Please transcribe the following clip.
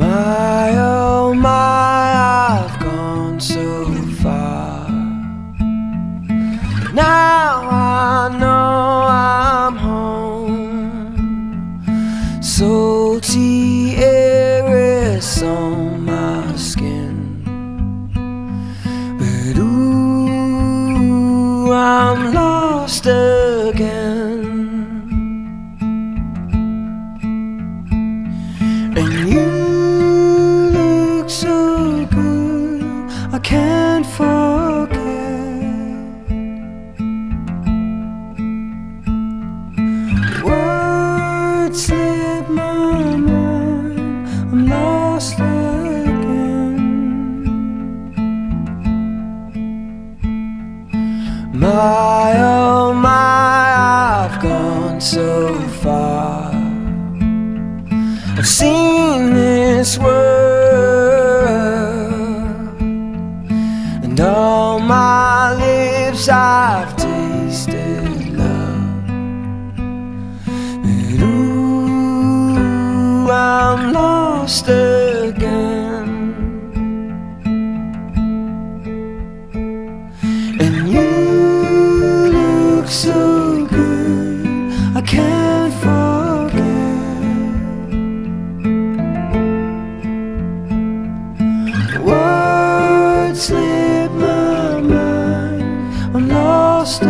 My, oh my, I've gone so far. Now I know I'm home. Salty air is on my skin. But ooh, I'm lost again. My oh my, I've gone so far. I've seen this world, and all my lips I've tasted love. But ooh, I'm lost can't forget. Words slip my mind, I'm lost